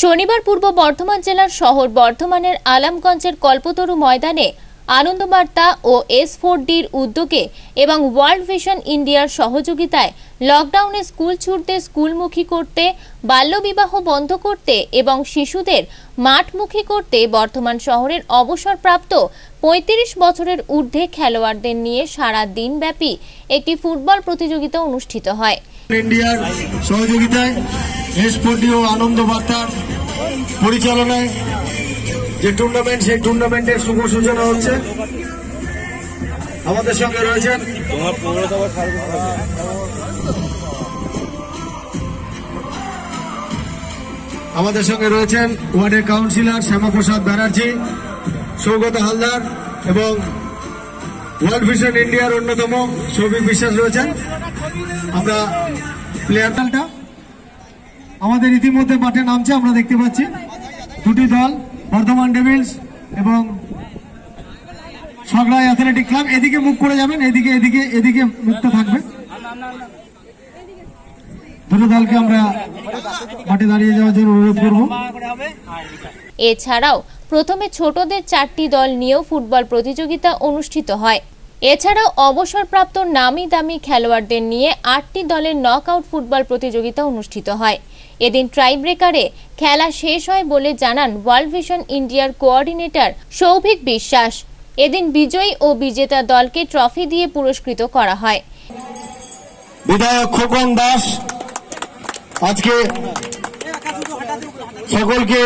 শনিবার পূর্ব বর্ধমান জেলার শহর বর্ধমানের আলামগঞ্জের কল্পতরু ময়দানে আনন্দবার্তা ও এস ফোর ডির উদ্যোগে এবং ওয়ার্ল্ড ভিশন ইন্ডিয়ার সহযোগিতায় লকডাউনে স্কুল ছুটতে, স্কুলমুখী করতে, বাল্যবিবাহ বন্ধ করতে এবং শিশুদের মাঠমুখী করতে বর্ধমান শহরের অবসরপ্রাপ্ত পঁয়ত্রিশ বছরের ঊর্ধ্বে খেলোয়াড়দের নিয়ে সারা দিনব্যাপী একটি ফুটবল প্রতিযোগিতা অনুষ্ঠিত হয়। এসপোর্টি ও আনন্দ বার্তার পরিচালনায় যে টুর্নামেন্ট সেই টুর্নামেন্টের শুভ সূচনা হচ্ছে। আমাদের সঙ্গে রয়েছেন আমাদের সঙ্গে রয়েছেন ওয়ার্ডের কাউন্সিলর শ্যামাপ্রসাদ ব্যানার্জি, সৌগত হালদার এবং ওয়ার্ল্ড ভিশন ইন্ডিয়ার অন্যতম সৌভিক বিশ্বাস রয়েছেন। আমরা প্লেয়ার দলটা আমাদের ইতিমধ্যে মাঠে নামছে, আমরা দেখতে পাচ্ছি। দুটি দল, বর্ধমান ডেভিলস এবং সগড়াই অ্যাথলেটিক ক্লাব, এদিকে মুখ করে যাবেন, এদিকে এদিকে এদিকে মুক্ত থাকবে। দুটো দলকে আমরা মাঠে দাঁড়িয়ে যাওয়ার জন্য অনুরোধ করব। এছাড়াও প্রথমে ছোটদের চারটি দল নিয়েও ফুটবল প্রতিযোগিতা অনুষ্ঠিত হয়। এছাড়াও অবসরপ্রাপ্ত নামি দামি খেলোয়াড়দের নিয়ে আটটি দলের নকআউট ফুটবল প্রতিযোগিতা অনুষ্ঠিট হয়। এদিন ট্রাইব্রেকারে খেলা শেষ হয় বলে জানান ওয়ার্ল্ড ভিশন ইন্ডিয়ার কোঅর্ডিনেটর সৌভিক বিশ্বাস। এদিন বিজয়ী ও বিজেতা দলকে ট্রফি দিয়ে পুরস্কৃত করা হয়। বিধায়ক খোকন দাস, আজকে সকলকে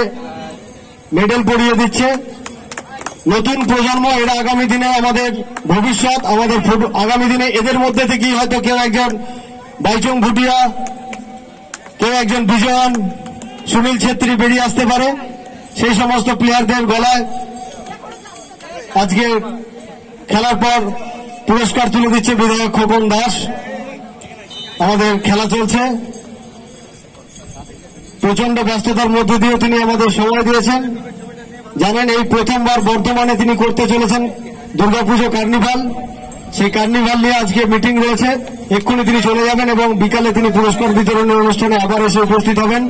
মেডেল পরিয়ে দিচ্ছে। নতুন প্রজন্ম এরা আগামী দিনে আমাদের ভবিষ্যৎ, আমাদের আগামী দিনে এদের মধ্যে থেকেই হয়তো কেউ একজন বাইচং ভুটিয়া, কেউ একজন বিজয়ন সুনীল ছেত্রী বেরিয়ে আসতে পারে। সেই সমস্ত প্লেয়ারদের গলায় আজকে খেলার পর পুরস্কার তুলে দিচ্ছে বিধায়ক খোকন দাস। আমাদের খেলা চলছে। প্রচণ্ড ব্যস্ততার মধ্যে দিয়ে তিনি আমাদের সময় দিয়েছেন। জানেন, এই প্রথমবার বর্ধমানে তিনি করতে চলেছেন দুর্গাপুজো কার্নিভাল। সেই কার্নিভাল নিয়ে আজকে মিটিং রয়েছে। এক্ষুনি তিনি চলে যাবেন এবং বিকালে তিনি পুরস্কার বিতরণের অনুষ্ঠানে আবার এসে উপস্থিত হবেন।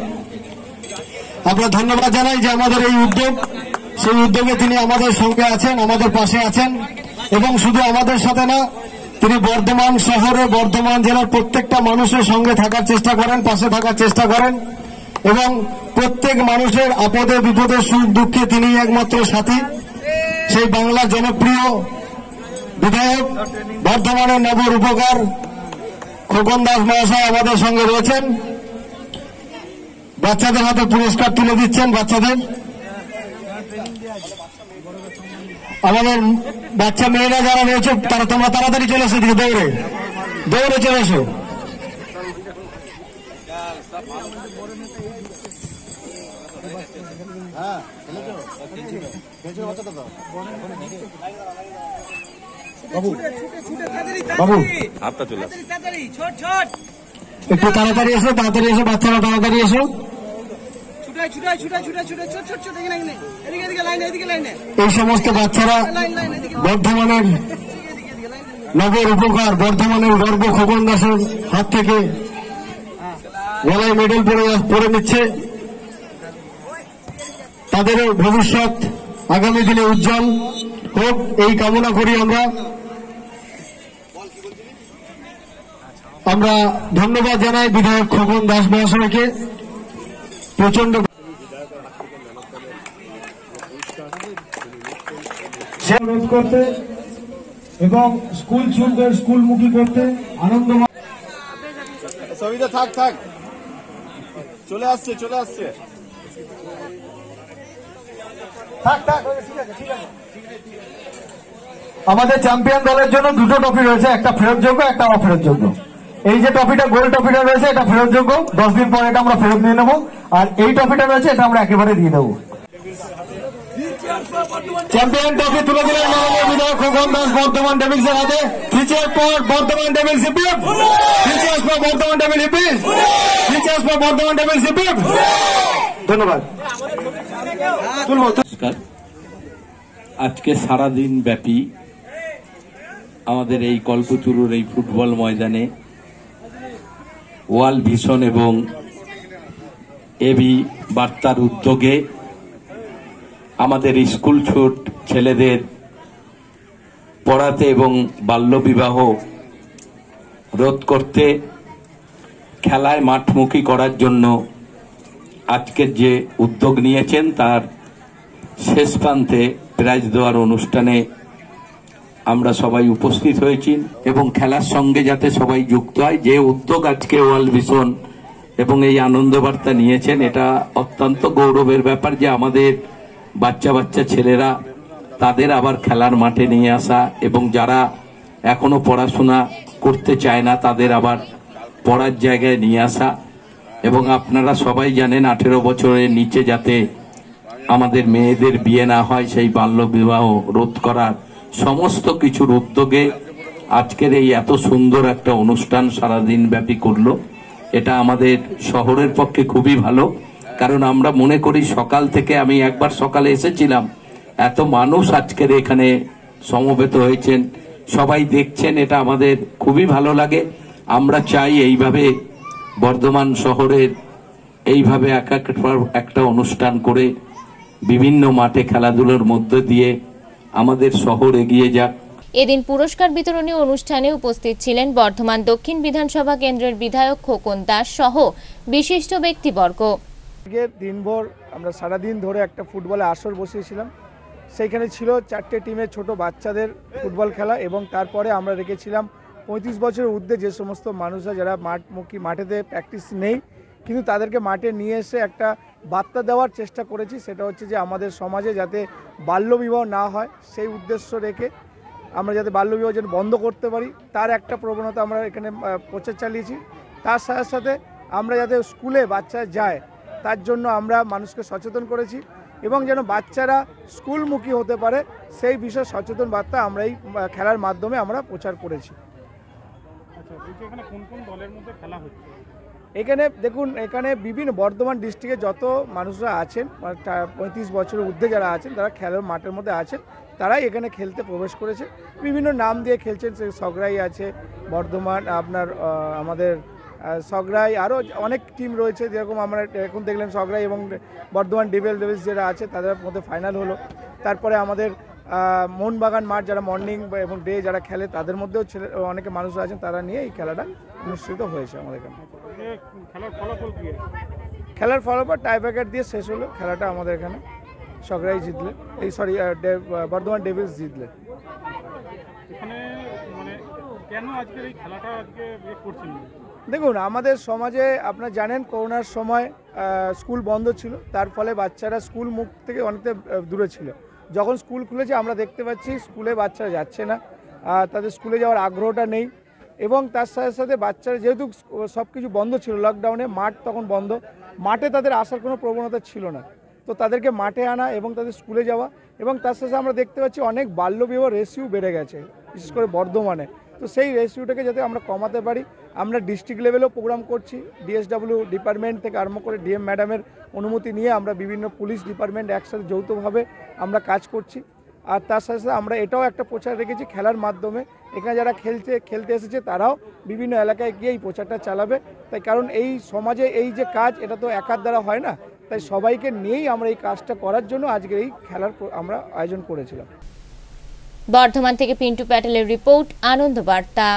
আমরা ধন্যবাদ জানাই যে আমাদের এই উদ্যোগ, সেই উদ্যোগে তিনি আমাদের সঙ্গে আছেন, আমাদের পাশে আছেন এবং শুধু আমাদের সাথে না, তিনি বর্ধমান শহরে, বর্ধমান জেলার প্রত্যেকটা মানুষের সঙ্গে থাকার চেষ্টা করেন, পাশে থাকার চেষ্টা করেন। এবং প্রত্যেক মানুষের আপদে, বিপদে, সুখ, দুঃখে তিনি একমাত্র সাথী। সেই বাংলার জনপ্রিয় বিধায়ক বর্ধমানের নবর উপকার খোকন দাস মহাশয় আমাদের সঙ্গে রয়েছেন। বাচ্চাদের হাতে পুরস্কার তুলে দিচ্ছেন বাচ্চাদের। আমাদের বাচ্চা মেয়েরা যারা রয়েছে, তারা তোমরা তাড়াতাড়ি চলে এসো দৌড়ে। দৌড়ে চলে এসো। বাবু। বাবু। হাতটা চলে তাড়াতাড়ি ছোট ছোট। একটু তাড়াতাড়ি এসো তাড়াতাড়ি এসো বাচ্চারা তাড়াতাড়ি এসো। ছুটাই ছুটাই ছুটাই ছুটাই ছুটাই ছোট ছোট ছোট এখানে এখানে এদিকে এদিকে লাইনে এদিকে লাইনে। এই সমস্ত বাচ্চারা বর্ধমানের নগর উপকার বর্ধমানের গর্ব খোকন দাসের হাত থেকে গলায় মেডেল পরে পরে নিচ্ছে। তাদেরও ভবিষ্যৎ আগামী দিনে উজ্জ্বল হোক। এই কামনা করি আমরা। আমরা ধন্যবাদ জানাই বিধায়ক খোকন দাস মহাশয়কে। প্রচণ্ড রোধ করতে এবং স্কুল ছুটদের স্কুলমুখী করতে আনন্দ সবিতা থাক থাক। চলে আসছে চলে আসছে। আমাদের চ্যাম্পিয়ন দলের জন্য দুটো ট্রফি রয়েছে, একটা ফেরতযোগ্য, একটা অফেরতযোগ্য। এই যে ট্রফিটা গোল ট্রফিটা রয়েছে, এটা ফেরতযোগ্য। দশ দিন পর এটা আমরা ফেরত নিয়ে নেব। আর এই ট্রফিটা রয়েছে, এটা আমরা একেবারে দিয়ে দেবো। চ্যাম্পিয়ন ট্রফি তুলে দিলেন বিধায়ক খোকন দাস, বর্ধমান ডেভিলসের হাতে। ফিচার পর বর্ধমান ডেভিলস হিপিপ ফিচার্স পর বর্ধমান ডেভিল হিপিপ ফিচার্স পর বর্ধমান ডেভিলস হিপিপ ধন্যবাদ। আজকে সারাদিন ব্যাপী আমাদের এই কল্পতরুর এই ফুটবল ময়দানে ওয়াল ভিশন এবং এবি বার্তার উদ্যোগে আমাদের স্কুল ছোট ছেলেদের পড়াতে এবং বাল্যবিবাহ রোধ করতে, খেলায় মাঠমুখী করার জন্য আজকের যে উদ্যোগ নিয়েছেন তার শেষ প্রান্তে প্রাইজ দেওয়ার অনুষ্ঠানে আমরা সবাই উপস্থিত হয়েছি এবং খেলার সঙ্গে যাতে সবাই যুক্ত হয়, যে উদ্যোগ আজকে ওয়ার্ল্ড ভিশন এবং এই আনন্দ বার্তা নিয়েছেন, এটা অত্যন্ত গৌরবের ব্যাপার যে আমাদের বাচ্চা বাচ্চা ছেলেরা তাদের আবার খেলার মাঠে নিয়ে আসা এবং যারা এখনও পড়াশোনা করতে চায় না, তাদের আবার পড়ার জায়গায় নিয়ে আসা। এবং আপনারা সবাই জানেন আঠেরো বছরের নিচে যাতে আমাদের মেয়েদের বিয়ে না হয়, সেই বাল্য বিবাহ রোধ করার সমস্ত কিছুর উদ্যোগে আজকের এই এত সুন্দর একটা অনুষ্ঠান সারাদিন ব্যাপী করল। এটা আমাদের শহরের পক্ষে খুবই ভালো। কারণ আমরা মনে করি সকাল থেকে আমি একবার সকালে এসেছিলাম। এত মানুষ আজকের এখানে সমবেত হয়েছেন। সবাই দেখছেন, এটা আমাদের খুবই ভালো লাগে। আমরা চাই এইভাবে বর্ধমান শহরের এইভাবে এক একবার একটা অনুষ্ঠান করে বিভিন্ন মাঠে খেলাধুলোর মধ্য দিয়ে আমাদের শহর এগিয়ে যাক। এদিন পুরস্কার বিতরণী অনুষ্ঠানে উপস্থিত ছিলেন বর্ধমান দক্ষিণ বিধানসভা কেন্দ্রের বিধায়ক খোকন দাস সহ বিশিষ্ট ব্যক্তিবর্গ। দিনভর আমরা সারাদিন ধরে একটা ফুটবলে আসর বসিয়েছিলাম। সেইখানে ছিল চারটে টিমের ছোট বাচ্চাদের ফুটবল খেলা এবং তারপরে আমরা রেখেছিলাম পঁয়ত্রিশ বছরের ঊর্ধ্বে যে সমস্ত মানুষরা যারা মাঠমুখী মাঠেতে প্র্যাকটিস নেই, কিন্তু তাদেরকে মাঠে নিয়ে এসে একটা বার্তা দেওয়ার চেষ্টা করেছি, সেটা হচ্ছে যে আমাদের সমাজে যাতে বাল্যবিবাহ না হয়, সেই উদ্দেশ্য রেখে আমরা যাতে বাল্যবিবাহ যেন বন্ধ করতে পারি, তার একটা প্রবণতা আমরা এখানে প্রচার চালিয়েছি। তার সাথে সাথে আমরা যাতে স্কুলে বাচ্চা যায়, তার জন্য আমরা মানুষকে সচেতন করেছি এবং যেন বাচ্চারা স্কুলমুখী হতে পারে, সেই বিষয়ে সচেতন বার্তা আমরা এই খেলার মাধ্যমে আমরা প্রচার করেছি। এখানে দেখুন, এখানে বিভিন্ন বর্ধমান ডিস্ট্রিক্টে যত মানুষরা আছেন পঁয়ত্রিশ বছরের ঊর্ধ্বে যারা আছেন, তারা খেলার মাঠের মধ্যে আছেন, তারাই এখানে খেলতে প্রবেশ করেছে। বিভিন্ন নাম দিয়ে খেলছেন, সে সগরাই আছে, বর্ধমান, আপনার আমাদের সগরাই আরও অনেক টিম রয়েছে, যেরকম আমরা এখন দেখলেন সগরাই এবং বর্ধমান ডিবেল ডেভিলস যারা আছে, তাদের মধ্যে ফাইনাল হলো। তারপরে আমাদের মোহনবাগান মাঠ যারা মর্নিং এবং ডে যারা খেলে তাদের মধ্যেও ছেলে অনেকে মানুষ আছেন তারা নিয়ে এই খেলাটা অনুষ্ঠিত হয়েছে আমাদের এখানে। খেলার ফলাফল খেলার ফলাফল টাই ব্রেকার দিয়ে শেষ হলো খেলাটা আমাদের এখানে। সগরাই জিতলে। এই সরি বর্ধমান ডেভিলস জিতলে। মানে দেখুন আমাদের সমাজে আপনারা জানেন করোনার সময় স্কুল বন্ধ ছিল। তার ফলে বাচ্চারা স্কুল মুখ থেকে অনেকটা দূরে ছিল। যখন স্কুল খুলেছে, আমরা দেখতে পাচ্ছি স্কুলে বাচ্চারা যাচ্ছে না তাদের স্কুলে যাওয়ার আগ্রহটা নেই এবং তার সাথে সাথে বাচ্চারা যেহেতু সব কিছু বন্ধ ছিল লকডাউনে মাঠ তখন বন্ধ। মাঠে তাদের আসার কোনো প্রবণতা ছিল না। তো তাদেরকে মাঠে আনা এবং তাদের স্কুলে যাওয়া এবং তার সাথে আমরা দেখতে পাচ্ছি অনেক বাল্যবিবাহ রেশিও বেড়ে গেছে, বিশেষ করে বর্ধমানে। তো সেই রেশিওটাকে যাতে আমরা কমাতে পারি, আমরা ডিস্ট্রিক্ট লেভেলেও প্রোগ্রাম করছি। ডিএসডাব্লিউ ডিপার্টমেন্ট থেকে আরম্ভ করে ডিএম ম্যাডামের অনুমতি নিয়ে আমরা বিভিন্ন পুলিশ ডিপার্টমেন্ট একসাথে যৌথভাবে আমরা কাজ করছি। আর তার সাথে সাথে আমরা এটাও একটা প্রচার রেখেছি খেলার মাধ্যমে। এখানে যারা খেলছে, খেলতে এসেছে তারাও বিভিন্ন এলাকায় গিয়ে এই প্রচারটা চালাবে। তাই কারণ এই সমাজে এই যে কাজ, এটা তো একার দ্বারা হয় না। তাই সবাইকে নিয়েই আমরা এই কাজটা করার জন্য আজকের এই খেলার আমরা আয়োজন করেছিলাম। বর্ধমান থেকে পিন্টু প্যাটেলের রিপোর্ট আনন্দ বার্তা।